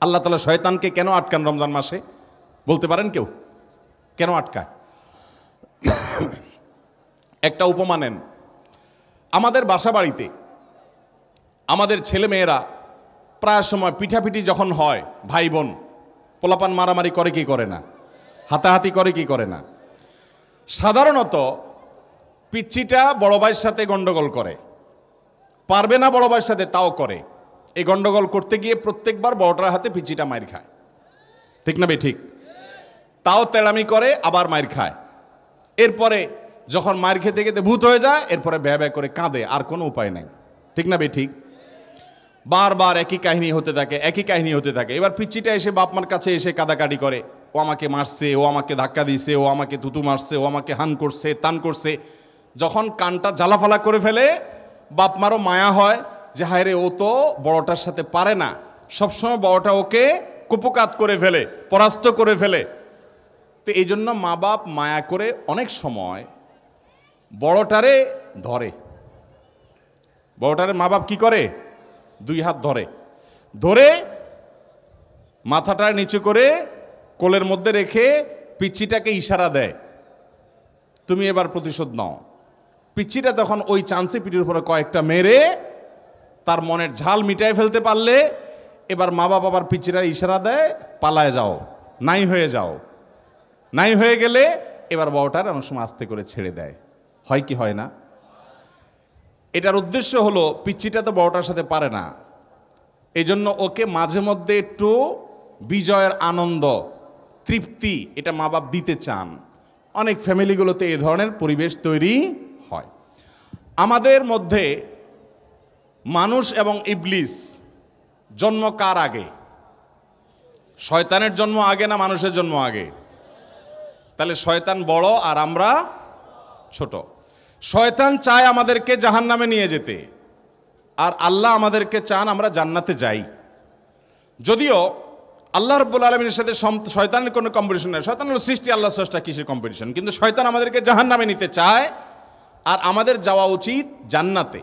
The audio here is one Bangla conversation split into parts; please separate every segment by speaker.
Speaker 1: আল্লাহ তালা শয়তানকে কেন আটকান রমজান মাসে? বলতে পারেন কেউ? কেন আটকায়? একটা উপমা নেন। আমাদের বাসা বাড়িতে আমাদের ছেলে মেয়েরা প্রায় সময় পিঠাপিঠি যখন হয় ভাই বোন পোলাপান মারামারি করে কি করে না? হাতাহাতি করে কি করে না? সাধারণত পিচ্চিটা বড় ভাইয়ের সাথে গন্ডগোল করে। পারবে না বড় ভাইয়ের সাথে, তাও করে। এই গন্ডগোল করতে গিয়ে প্রত্যেকবার বড়টার হাতে পিচ্চিটা মাইর খায়। ঠিক না বে ঠিক? তাও তেড়ামি করে, আবার মাইর খায়। এরপরে যখন মায়ের খেতে খেতে ভূত হয়ে যায়, এরপরে ব্যয় ব্যয় করে কাঁদে, আর কোনো উপায় নাই। ঠিক না বে ঠিক? বারবার একই কাহিনী হতে থাকে, একই কাহিনী হতে থাকে। এবার পিচ্চিটা এসে বাপ মার কাছে এসে কাদাকাটি করে, ও আমাকে মারছে, ও আমাকে ধাক্কা দিছে, ও আমাকে থুতু মারছে, ও আমাকে হান করছে, তান করছে। যখন কানটা জ্বালাফালা করে ফেলে বাপ মারও মায়া হয় যে হায় রে ও তো বড়টার সাথে পারে না। সবসময় বড়টা ওকে কুপকাত করে ফেলে, পরাস্ত করে ফেলে। তো এই জন্য মা বাপ মায়া করে অনেক সময় বড়টারে ধরে। বড়টারে মা বাপ কি করে? দুই হাত ধরে। ধরে মাথাটা নিচু করে কোলের মধ্যে রেখে পিচ্চিটাকে ইশারা দেয়, তুমি এবার প্রতিশোধ নাও। পিচ্চিটা তখন ওই চান্সে পিঠের উপরে কয়েকটা মেরে তার মনের ঝাল মিটাই ফেলতে পারলে এবার মা বাবা আবার পিচ্চিটা ইশারা দেয়, পালায় যাও, নাই হয়ে যাও। নাই হয়ে গেলে এবার বড়টার অনেক সময় আস্তে করে ছেড়ে দেয়। হয় কি হয় না? এটার উদ্দেশ্য হলো, পিচ্চিটা তো বড়টার সাথে পারে না। এই জন্য ওকে মাঝে মধ্যে একটু বিজয়ের আনন্দ, তৃপ্তি এটা মা বাপ দিতে চান। অনেক ফ্যামিলিগুলোতে এ ধরনের পরিবেশ তৈরি হয়। আমাদের মধ্যে মানুষ এবং ইবলিস জন্ম কার আগে? শয়তানের জন্ম আগে না মানুষের জন্ম আগে? তাহলে শয়তান বড় আর আমরা ছোট। শয়তান চায় আমাদেরকে জাহান নামে নিয়ে যেতে। আর আল্লাহ আমাদেরকে চান আমরা জান্নাতে যাই। যদিও আল্লাহ রব্বুল আলমীর সাথে শয়তানের কোনো কম্পিটিশন নেই। শয়তানের সৃষ্টি আল্লাহ স্রষ্টা কিসের কম্পিটিশন কিন্তু শয়তান আমাদেরকে জাহান নামে নিতে চায়। আর আমাদের যাওয়া উচিত জান্নাতে।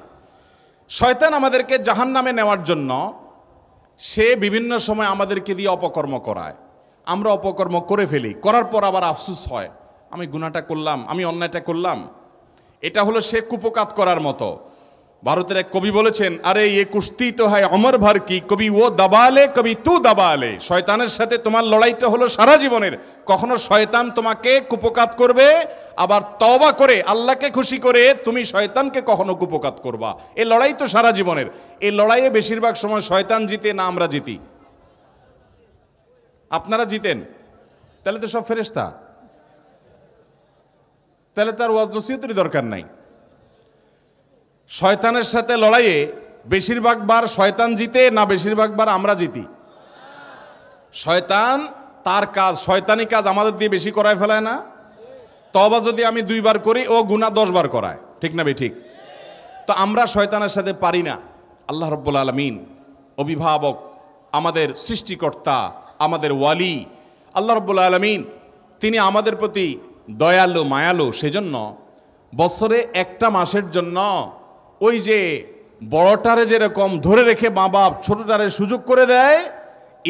Speaker 1: শয়তান আমাদেরকে জাহান নামে নেওয়ার জন্য সে বিভিন্ন সময় আমাদেরকে দিয়ে অপকর্ম করায়। আমরা অপকর্ম করে ফেলি। করার পর আবার আফসুস হয়। আমি গুণাটা করলাম, আমি অন্যায়টা করলাম। এটা হলো সে কুপকাত করার মতো। ভারতের এক কবি বলেছেন, আরে, এ কুস্তি তো হয় অমর ভার কি? কবি ও দাবালে, কবি তু দাবালে। শয়তানের সাথে তোমার লড়াইটা হলো সারা জীবনের। কখনো শয়তান তোমাকে কুপকাত করবে, আবার তওবা করে, আল্লাহকে খুশি করে তুমি শয়তানকে কখনো কুপকাত করবা। এই লড়াই তো সারা জীবনের। এই লড়াইয়ে বেশিরভাগ সময় শয়তান জিতে না আমরা জিতি। আপনারা জিতেন। তাহলে তো সব ফেরেস্তা তাহলে তার ওয়াজ দরকার নাই। শয়তানের সাথে লড়াইয়ে বেশিরভাগ বার শয়তান জিতে না বেশিরভাগ বার আমরা জিতি। শয়তান তার কাজ, শয়তানি কাজ আমাদের দিয়ে বেশি করায় ফেলায় না। তবা যদি আমি দুইবার করি, ও গুণা দশ বার করায়। ঠিক না ঠিক? তো আমরা শয়তানের সাথে পারি না। আল্লাহ রব্বুল আলমিন অভিভাবক, আমাদের সৃষ্টিকর্তা, আমাদের ওয়ালি, আল্লাহ রব্বুল আলমিন, তিনি আমাদের প্রতি দয়ালু, মায়ালু, সেজন্য বছরে একটা মাসের জন্য ওই যে বড়টারে যেরকম ধরে রেখে মা বাপ ছোটটারে সুযোগ করে দেয়,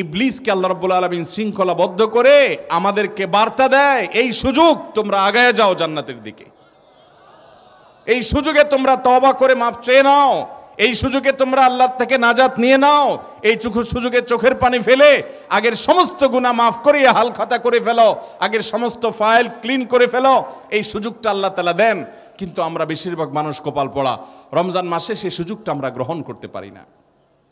Speaker 1: ইবলিসকে আল্লাহ রব্বুল আলমিন শৃঙ্খলাবদ্ধ করে আমাদেরকে বার্তা দেয়, এই সুযোগ তোমরা আগায় যাও জান্নাতের দিকে। এই সুযোগে তোমরা তবা করে মাপ চেয়ে নাও। এই সুযোগে তোমরা আল্লাহর থেকে নাজাত নিয়ে নাও। এই চোখ সুযোগে চোখের পানি ফেলে আগের সমস্ত গুণা মাফ করিয়ে হাল খাতা করে ফেলো। আগের সমস্ত ফাইল ক্লিন করে ফেলো। এই সুযোগটা আল্লাহ তালা দেন। কিন্তু আমরা বেশিরভাগ মানুষ কপাল পড়া। রমজান মাসে সেই সুযোগটা আমরা গ্রহণ করতে পারি না।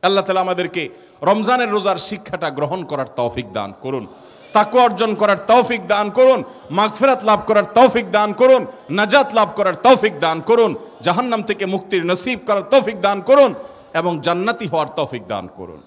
Speaker 1: আল্লাহ তালা আমাদেরকে রমজানের রোজার শিক্ষাটা গ্রহণ করার তৌফিক দান করুন। তাকু অর্জন করার তৌফিক দান করুন। মাগফিরাত লাভ করার তৌফিক দান করুন। নাজাত লাভ করার তৌফিক দান করুন। জাহান্নাম থেকে মুক্তির নসিব করার তৌফিক দান করুন এবং জান্নাতি হওয়ার তৌফিক দান করুন।